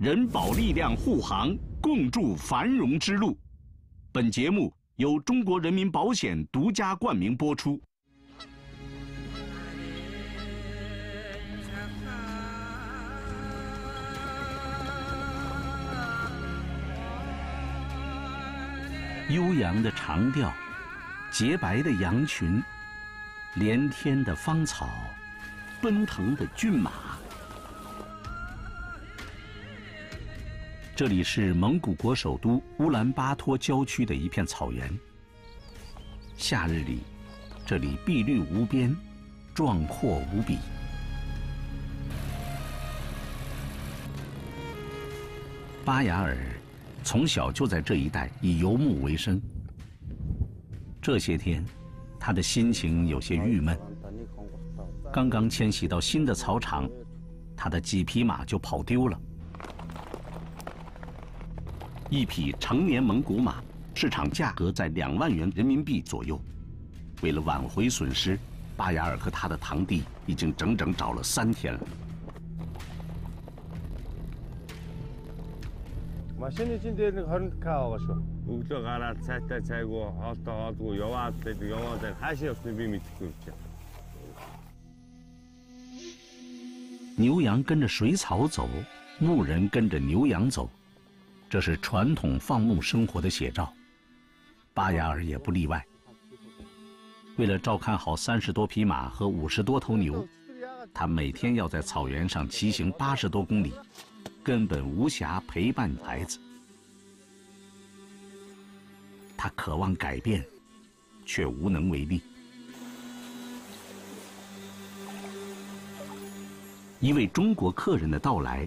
人保力量护航，共筑繁荣之路。本节目由中国人民保险独家冠名播出。悠扬的长调，洁白的羊群，连天的芳草，奔腾的骏马。这里是蒙古国首都乌兰巴托郊区的一片草原。夏日里，这里碧绿无边，壮阔无比。巴雅尔从小就在这一带以游牧为生。这些天，他的心情有些郁闷。刚刚迁徙到新的草场，他的几匹马就跑丢了。一匹成年蒙古马，市场价格在两万元人民币左右。为了挽回损失，巴雅尔和他的堂弟已经整整找了三天了。машины чинь дээр нэг 20 к байгаа шүү. Өглөө гараад цайтай цайгүй хоолтой хоолгүй яваад байдаг яваад байна. Хаашаа явсныг би мэдэхгүй юм чинь. 牛羊跟着水草走，牧人跟着牛羊走， 这是传统放牧生活的写照。巴雅尔也不例外。为了照看好三十多匹马和五十多头牛，他每天要在草原上骑行八十多公里。根本无暇陪伴孩子，他渴望改变，却无能为力。一位中国客人的到来，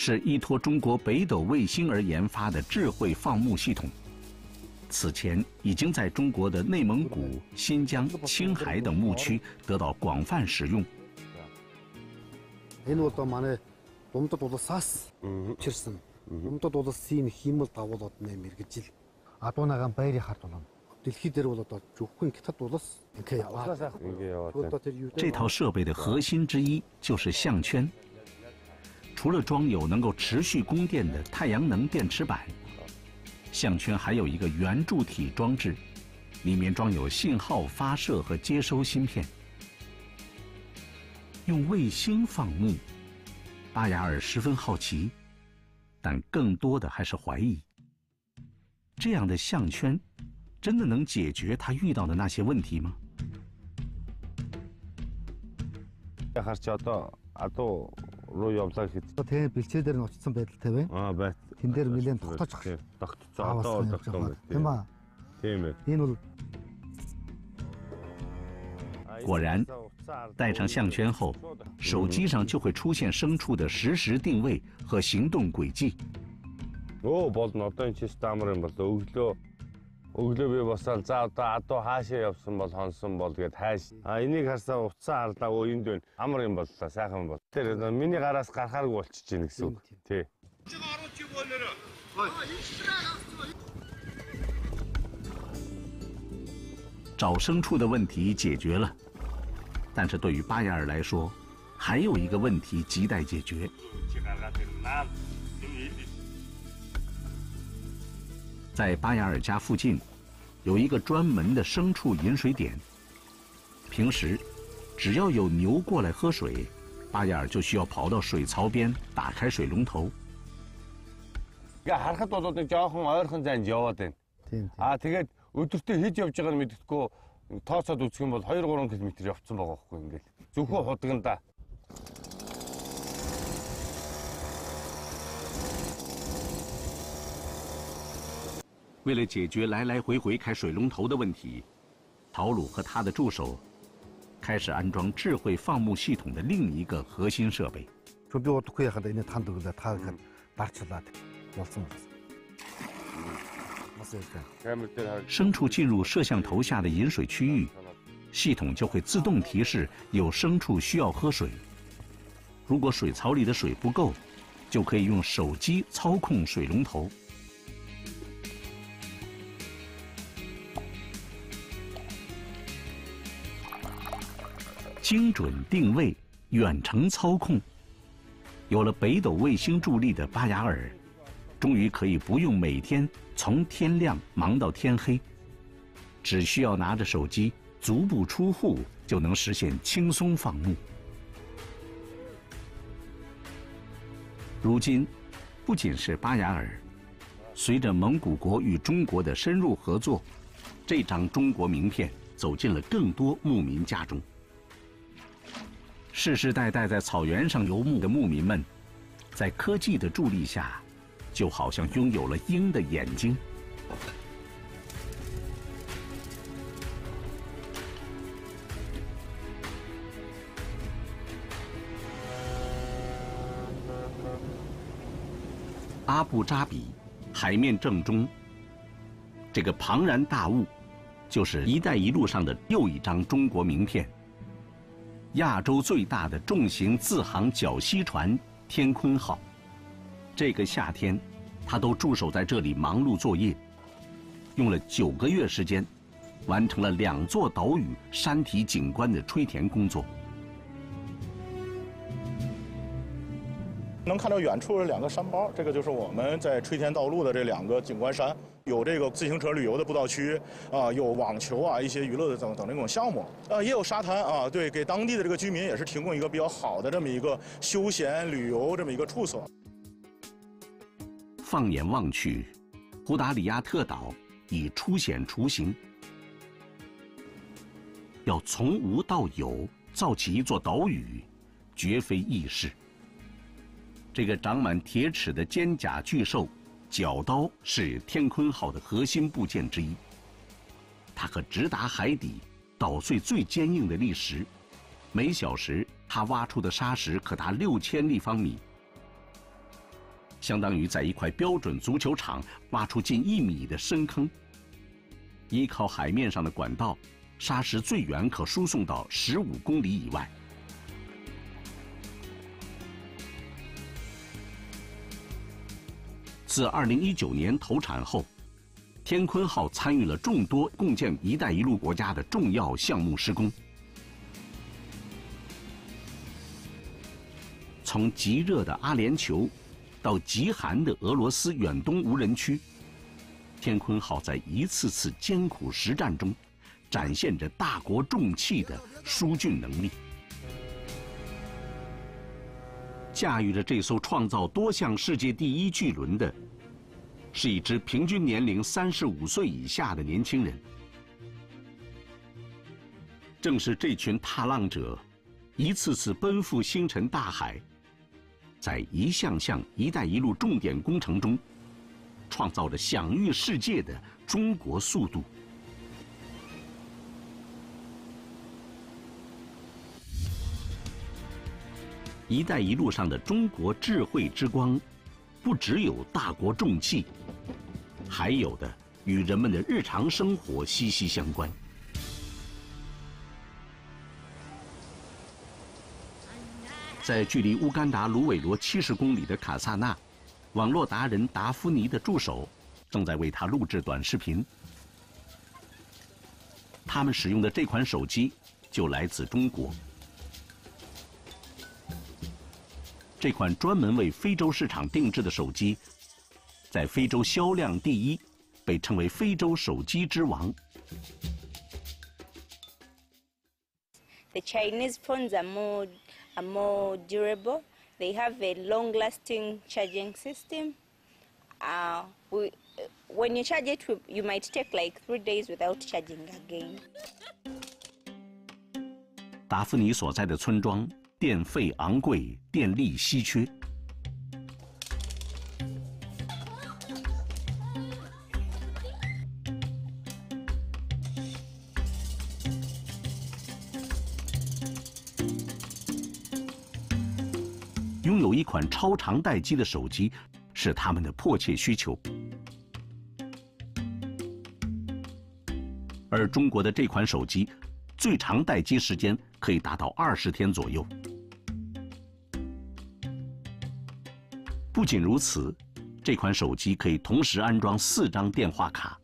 是依托中国北斗卫星而研发的智慧放牧系统。此前已经在中国的内蒙古新疆青海等牧区得到广泛使用。这套设备的核心之一就是项圈。除了装有能够持续供电的太阳能电池板，项圈还有一个圆柱体装置，里面装有信号发射和接收芯片。用卫星放牧，巴雅尔十分好奇。但更多的还是怀疑，这样的项圈真的能解决他遇到的那些问题吗？果然。戴上项圈后，手机上就会出现牲畜的实时定位和行动轨迹。哦，бол нодон чи стамер юм бол өглөө өглөө би босоод за одоо адуу хаашаа явсан бол хонсон бол гээд хайш. А энийг харсаа уцаа харлаа өө энд байна. Амар юм боллоо сайхан бол. Тэр миний гараас гарахааргүй болчихж байна гэсэн үг. Тий. 找牲畜的问题解决了。但是对于巴雅尔来说，还有一个问题亟待解决。 在巴雅尔家附近，有一个专门的牲畜饮水点。平时，只要有牛过来喝水，巴雅尔就需要跑到水槽边打开水龙头。为了解决来来回回开水龙头的问题，陶鲁和他的助手开始安装智慧放牧系统的另一个核心设备。牲畜进入摄像头下的饮水区域，系统就会自动提示有牲畜需要喝水。如果水槽里的水不够，就可以用手机操控水龙头。精准定位、远程操控，有了北斗卫星助力的巴雅尔，终于可以不用每天从天亮忙到天黑，只需要拿着手机足不出户就能实现轻松放牧。如今，不仅是巴雅尔，随着蒙古国与中国的深入合作，这张中国名片走进了更多牧民家中。世世代代在草原上游牧的牧民们，在科技的助力下，就好像拥有了鹰的眼睛。阿布扎比，海面正中。这个庞然大物，就是“一带一路”上的又一张中国名片。亚洲最大的重型自航绞吸船“天鲲号”，这个夏天，他都驻守在这里忙碌作业，用了九个月时间，完成了两座岛屿山体景观的吹填工作。能看到远处的两个山包，这个就是我们在吹填道路的这两个景观山，有这个自行车旅游的步道区，啊，有网球啊，一些娱乐的等等这种项目，啊，也有沙滩啊，对，给当地的这个居民也是提供一个比较好的这么一个休闲旅游这么一个处所。放眼望去，胡达里亚特岛已初显雏形，要从无到有造起一座岛屿，绝非易事。这个长满铁齿的尖甲巨兽，角刀是天鲲号的核心部件之一。它可直达海底，捣碎最坚硬的砾石。每小时，它挖出的沙石可达六千立方米，相当于在一块标准足球场挖出近一米的深坑。依靠海面上的管道，沙石最远可输送到十五公里以外。自2019年投产后，天鲲号参与了众多共建“一带一路”国家的重要项目施工。从极热的阿联酋，到极寒的俄罗斯远东无人区，天鲲号在一次次艰苦实战中，展现着大国重器的疏浚能力。驾驭着这艘创造多项世界第一巨轮的，是一支平均年龄三十五岁以下的年轻人。正是这群踏浪者，一次次奔赴星辰大海，在一项项“一带一路”重点工程中，创造着享誉世界的中国速度。“一带一路”上的中国智慧之光，不只有大国重器，还有的与人们的日常生活息息相关。在距离乌干达卢韦罗七十公里的卡萨纳，网络达人达夫尼的助手正在为他录制短视频。他们使用的这款手机就来自中国。这款专门为非洲市场定制的手机，在非洲销量第一，被称为“非洲手机之王”。The Chinese phones are more are more durable. They have a long-lasting charging system. Uh, we, when you charge it, you might take like three days without charging again. 达芙妮所在的村庄。电费昂贵，电力稀缺。拥有一款超长待机的手机，是他们的迫切需求。而中国的这款手机，最长待机时间可以达到二十天左右。不仅如此，这款手机可以同时安装四张电话卡。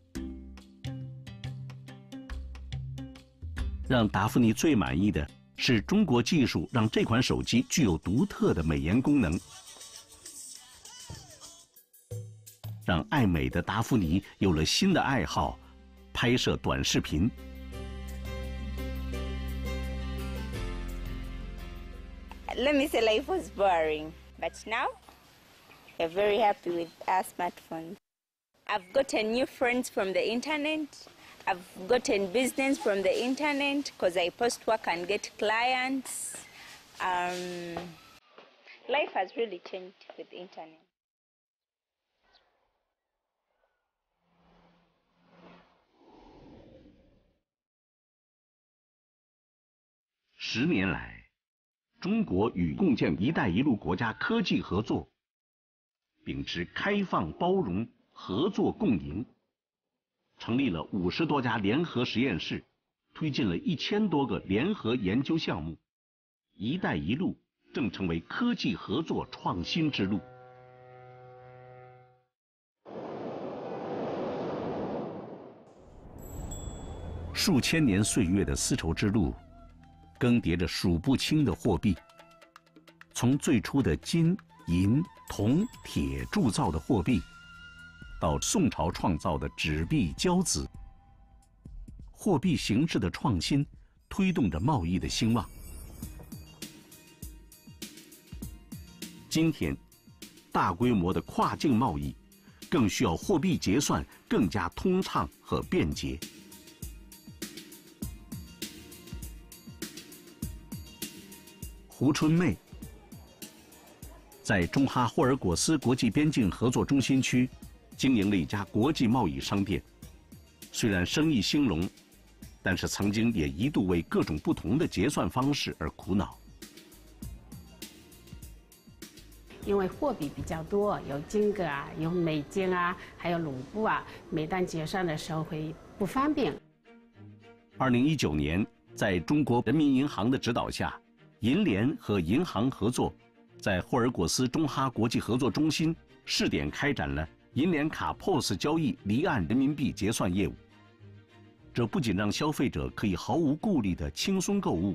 让达芙妮最满意的是，中国技术让这款手机具有独特的美颜功能，让爱美的达芙妮有了新的爱好——拍摄短视频。Let me say life was boring, but now we're very happy with our smartphones. I've gotten new friends from the internet. I've gotten business from the internet because I post work and get clients. Um, life has really changed with the internet. 十年来，中国与共建“一带一路”国家科技合作， 秉持开放、包容、合作共赢，成立了五十多家联合实验室，推进了一千多个联合研究项目。“一带一路”正成为科技合作创新之路。数千年岁月的丝绸之路，更迭着数不清的货币。从最初的金、银、铜、铁铸造的货币，到宋朝创造的纸币、交子，货币形式的创新，推动着贸易的兴旺。今天，大规模的跨境贸易，更需要货币结算更加通畅和便捷。胡春妹在中哈霍尔果斯国际边境合作中心区经营了一家国际贸易商店，虽然生意兴隆，但是曾经也一度为各种不同的结算方式而苦恼。因为货币比较多，有金格啊，有美金啊，还有卢布啊，每当结算的时候会不方便。二零一九年，在中国人民银行的指导下，银联和银行合作，在霍尔果斯中哈国际合作中心试点开展了银联卡 POS 交易离岸人民币结算业务。这不仅让消费者可以毫无顾虑地轻松购物，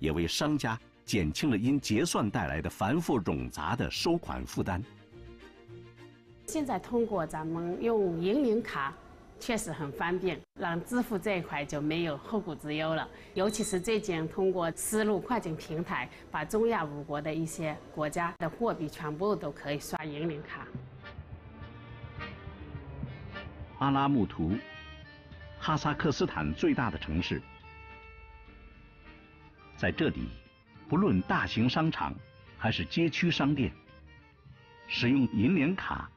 也为商家。减轻了因结算带来的繁复冗杂的收款负担。现在通过咱们用银联卡，确实很方便，让支付这一块就没有后顾之忧了。尤其是最近通过丝路跨境平台，把中亚五国的一些国家的货币全部都可以刷银联卡。阿拉木图，哈萨克斯坦最大的城市，在这里。不论大型商场还是街区商店，使用银联卡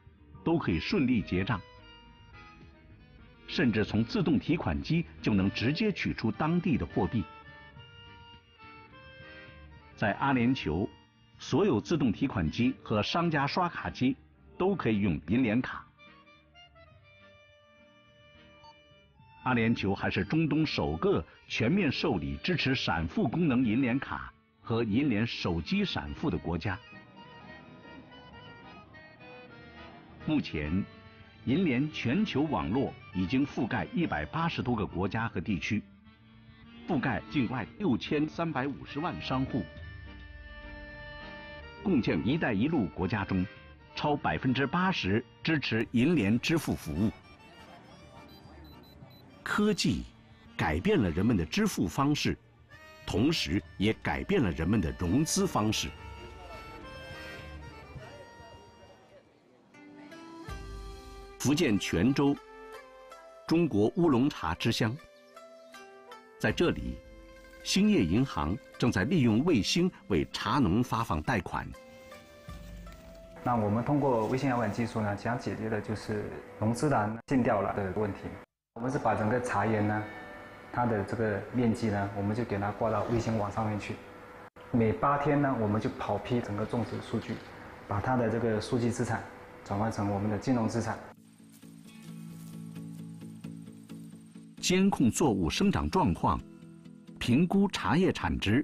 都可以顺利结账，甚至从自动提款机就能直接取出当地的货币。在阿联酋，所有自动提款机和商家刷卡机都可以用银联卡。阿联酋还是中东首个全面受理支持闪付功能银联卡。和银联手机闪付的国家，目前，银联全球网络已经覆盖一百八十多个国家和地区，覆盖境外六千三百五十万商户。共建“一带一路”国家中，超百分之八十支持银联支付服务。科技改变了人们的支付方式。同时，也改变了人们的融资方式。福建泉州，中国乌龙茶之乡。在这里，兴业银行正在利用卫星为茶农发放贷款。那我们通过微信遥感技术呢，想解决的就是融资难尽掉了的问题。我们是把整个茶园呢。它的这个面积呢，我们就给它挂到卫星网上面去。每八天呢，我们就跑批整个种植数据，把它的这个数据资产转换成我们的金融资产。监控作物生长状况，评估茶叶产值，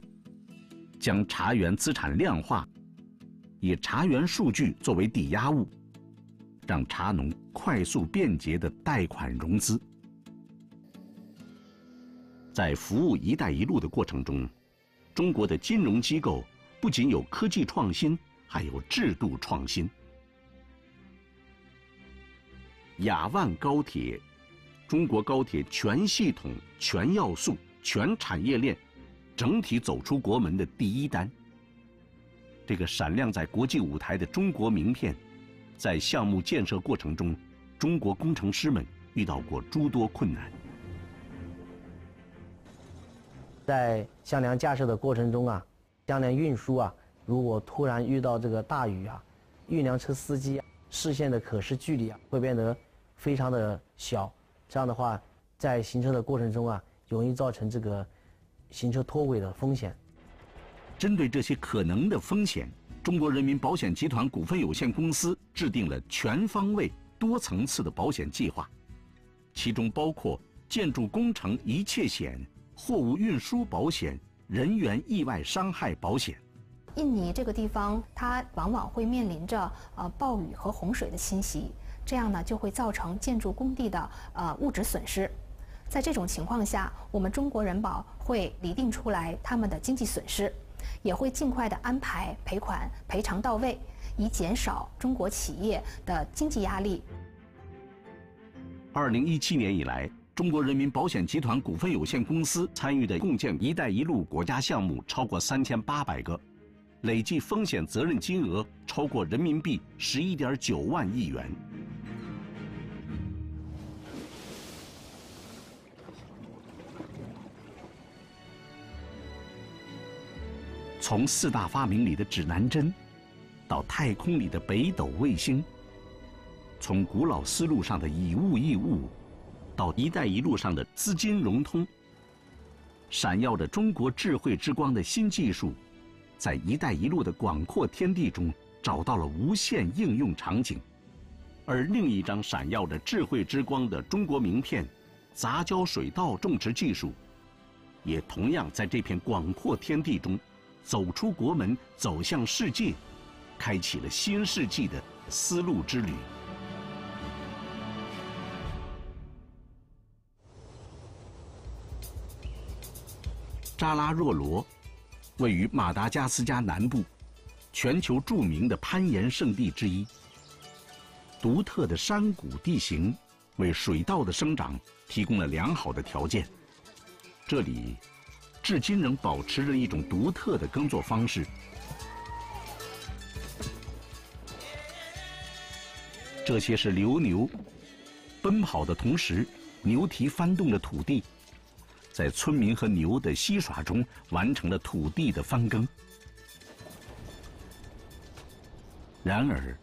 将茶园资产量化，以茶园数据作为抵押物，让茶农快速便捷的贷款融资。在服务“一带一路”的过程中，中国的金融机构不仅有科技创新，还有制度创新。雅万高铁，中国高铁全系统、全要素、全产业链，整体走出国门的第一单。这个闪亮在国际舞台的中国名片，在项目建设过程中，中国工程师们遇到过诸多困难。在向梁架设的过程中啊，向梁运输啊，如果突然遇到这个大雨啊，运粮车司机啊视线的可视距离啊，会变得非常的小。这样的话，在行车的过程中啊，容易造成这个行车脱轨的风险。针对这些可能的风险，中国人民保险集团股份有限公司制定了全方位、多层次的保险计划，其中包括建筑工程一切险。货物运输保险、人员意外伤害保险。印尼这个地方，它往往会面临着呃暴雨和洪水的侵袭，这样呢就会造成建筑工地的呃物质损失。在这种情况下，我们中国人保会拟定出来他们的经济损失，也会尽快的安排赔款赔偿到位，以减少中国企业的经济压力。二零一七年以来。中国人民保险集团股份有限公司参与的共建“一带一路”国家项目超过三千八百个，累计风险责任金额超过人民币十一点九万亿元。从四大发明里的指南针，到太空里的北斗卫星，从古老丝路上的以物易物。到“一带一路”上的资金融通，闪耀着中国智慧之光的新技术，在“一带一路”的广阔天地中找到了无限应用场景，而另一张闪耀着智慧之光的中国名片——杂交水稻种植技术，也同样在这片广阔天地中走出国门，走向世界，开启了新世纪的丝路之旅。扎拉若罗，位于马达加斯加南部，全球著名的攀岩圣地之一。独特的山谷地形为水稻的生长提供了良好的条件。这里至今仍保持着一种独特的耕作方式。这些是流牛，奔跑的同时，牛蹄翻动着土地。在村民和牛的嬉耍中，完成了土地的翻耕。然而，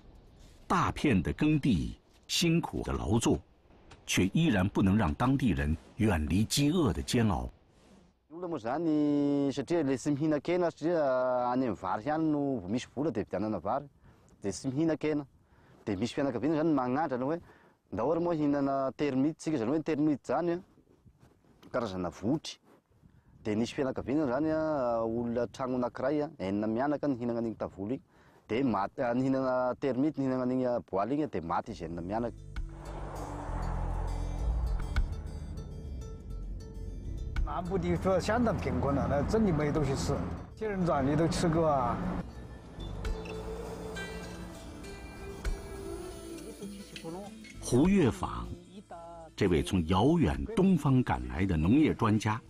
大片的耕地、辛苦的劳作，却依然不能让当地人远离饥饿的煎熬。vola moa zany satria le tsy mihinan-kena satria ah, any am'vary hany no vao misy vola de vidianana vary. De tsy mihinakena de misy fianakaviana zany magnatra la hoe da moa hihinana termite. Tsika zany hoe termite zany a karazana votry de nisy fianakaviana zany a ah, olona tragno anakiraya enina mianaka ny hihinana an'igny tavolo igny. De maty ah, nihinana termite nihinana an'igny boaly igny de maty izy enina mianaka. 南部地区相当贫困了，那真的没东西吃，仙人掌你都吃过啊？胡月坊。这位从遥远东方赶来的农业专家，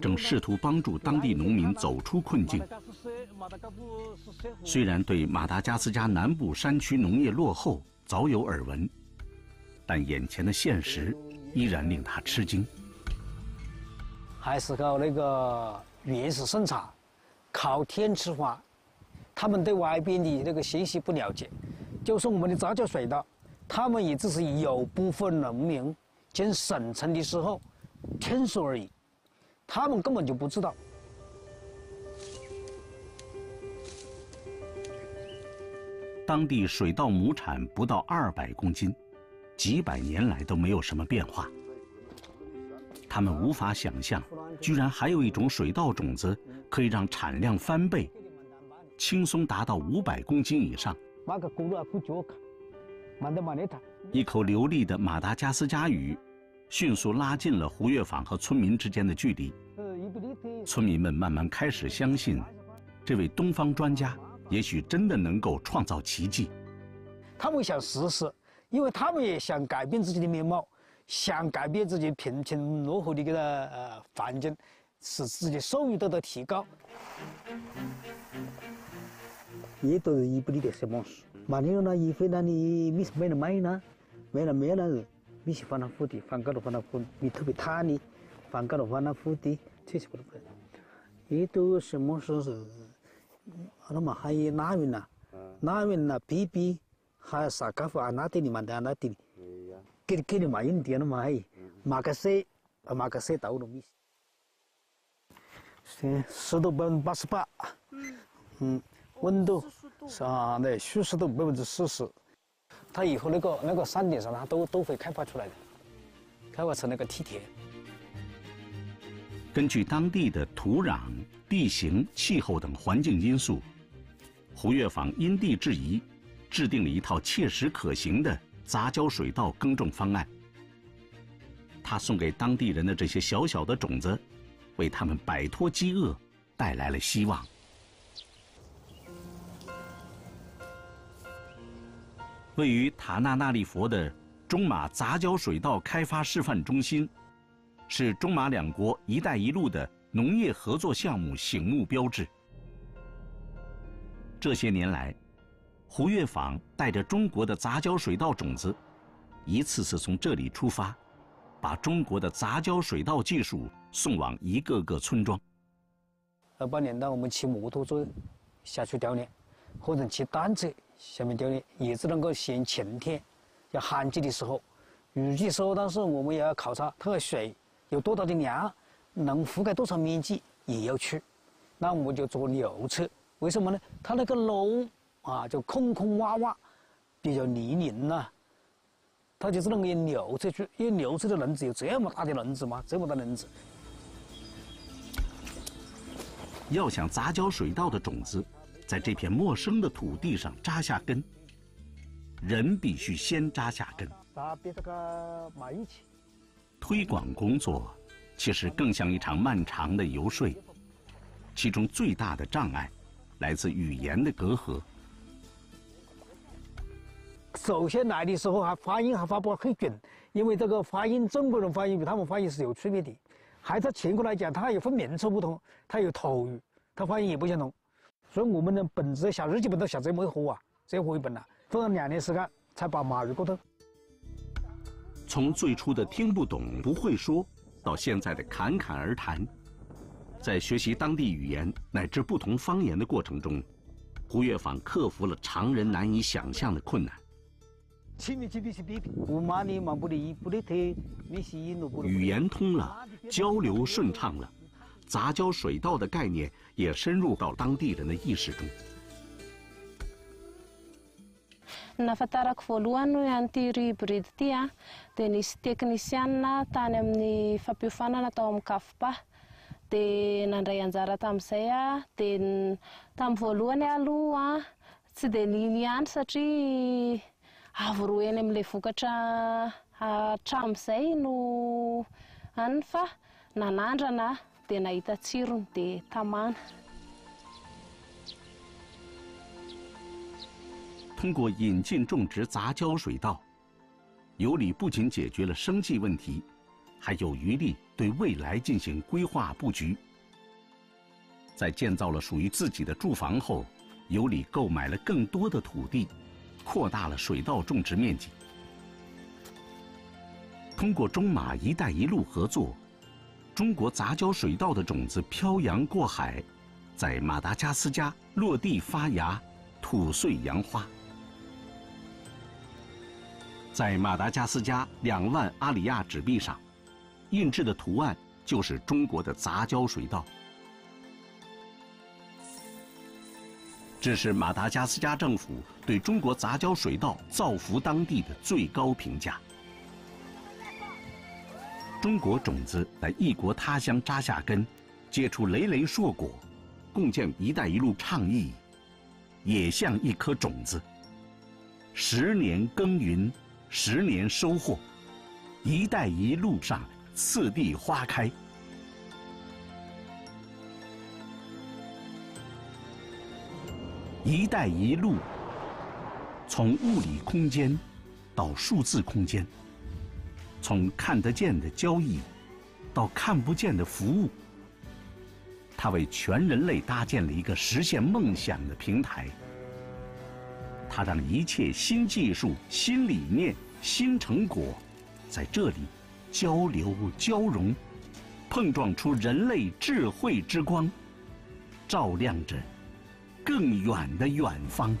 正试图帮助当地农民走出困境。虽然对马达加斯加南部山区农业落后早有耳闻，但眼前的现实依然令他吃惊。还是靠那个原始生产，靠天吃饭。他们对外边的那个信息不了解，就是我们的杂交水稻，他们也只是有部分农民。进省城的时候，听说而已，他们根本就不知道。当地水稻亩产不到二百公斤，几百年来都没有什么变化。他们无法想象，居然还有一种水稻种子可以让产量翻倍，轻松达到五百公斤以上。一口流利的马达加斯加语，迅速拉近了胡月坊和村民之间的距离。村民们慢慢开始相信，这位东方专家也许真的能够创造奇迹。他们想试试，因为他们也想改变自己的面貌，想改变自己贫穷落后的这个呃环境，使自己收入得到提高。也都是一不离的什么事，马里奥那衣服那里没什么人买呢，买人买了，没喜欢那富的，反感的话那富，米特别贪呢，反感的话那富的，确实不能分。也都什么事是，阿拉还有那位呢？那位呢？比比还萨卡佛啊？哪点的嘛？在哪点的？Kiri kiri main dia no mai, makase makase tahu no mis. 湿度百分之八十八，嗯，温度是啊，对，湿湿度百分之四十。它以后那个那个山顶上，它都都会开发出来的，开发成那个梯田。根据当地的土壤、地形、气候等环境因素，胡月坊因地制宜，制定了一套切实可行的杂交水稻耕种方案。他送给当地人的这些小小的种子。为他们摆脱饥饿带来了希望。位于塔纳纳利佛的中马杂交水稻开发示范中心，是中马两国“一带一路”的农业合作项目醒目标志。这些年来，胡月坊带着中国的杂交水稻种子，一次次从这里出发。把中国的杂交水稻技术送往一个个村庄。二八年，当我们骑摩托车下去钓猎，或者骑单车下面钓猎，也只能够选晴天。要旱季的时候，雨季时候，但是我们也要考察它的水有多大的量，能覆盖多少面积，也要去。那我们就做牛车，为什么呢？它那个垄啊，就空空洼洼，比较泥泞呐。他就只能用牛车去，因为牛车的轮子有这么大的轮子吗？这么大轮子。要想杂交水稻的种子在这片陌生的土地上扎下根，人必须先扎下根。推广工作其实更像一场漫长的游说，其中最大的障碍来自语言的隔阂。首先来的时候还发音还发不很准，因为这个发音中国人发音与他们发音是有区别的。还在全国来讲，他有分民族不同，他有土语，他发音也不相同。所以我们的本子小日记本都写这么一盒啊，这回本了，花了两年时间才把马语过透。从最初的听不懂、不会说，到现在的侃侃而谈，在学习当地语言乃至不同方言的过程中，胡月坊克服了常人难以想象的困难。语言通了，交流顺畅了，杂交水稻的概念也深入到当地人的意识中。nafatarako voalohany an'ity rybride ty a dia nisy teknisianina tany amin'ny fampiofanana tao amin'ny kafopa dia nandray anjara tamin'izay a dia tamin'ny voalohany aloha a tsy dia niny ihany satria avoroeny amin'ilay vokatra hatramin'izay no any fa nanandrana dia nahita tsirony dia tamana 通过引进种植杂交水稻，尤里不仅解决了生计问题，还有余力对未来进行规划布局。在建造了属于自己的住房后，尤里购买了更多的土地。扩大了水稻种植面积。通过中马“一带一路”合作，中国杂交水稻的种子漂洋过海，在马达加斯加落地发芽、吐穗扬花。在马达加斯加两万阿里亚纸币上，印制的图案就是中国的杂交水稻。这是马达加斯加政府对中国杂交水稻造福当地的最高评价。中国种子在异国他乡扎下根，结出累累硕果，共建“一带一路”倡议，也像一颗种子。十年耕耘，十年收获，“一带一路”上次第花开。“一带一路”从物理空间到数字空间。从看得见的交易，到看不见的服务，它为全人类搭建了一个实现梦想的平台。它让一切新技术、新理念、新成果，在这里交流交融，碰撞出人类智慧之光，照亮着更远的远方。